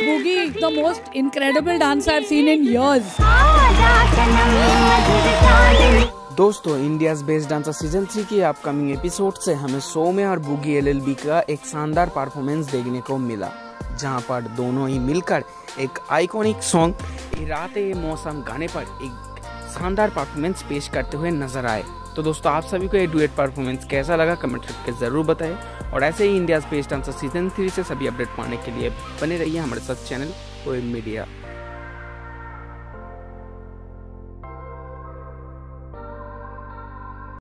Boogie, the most incredible dance I've seen in years. दोस्तों India best dancer season three की upcoming episode से हमें सौम्या और बुगी LLB का एक शानदार परफॉर्मेंस देखने को मिला जहाँ पर दोनों ही मिलकर एक आइकॉनिक सॉन्ग रात मौसम गाने पर एक शानदार परफॉर्मेंस पेश करते हुए नज़र आए तो दोस्तों, आप सभी को ये डुएट परफॉर्मेंस कैसा लगा कमेंट करके ज़रूर बताएँ। और ऐसे ही India best dancer season three से सभी अपडेट पाने के लिए बने रहिए हमारे साथ चैनल ओ मीडिया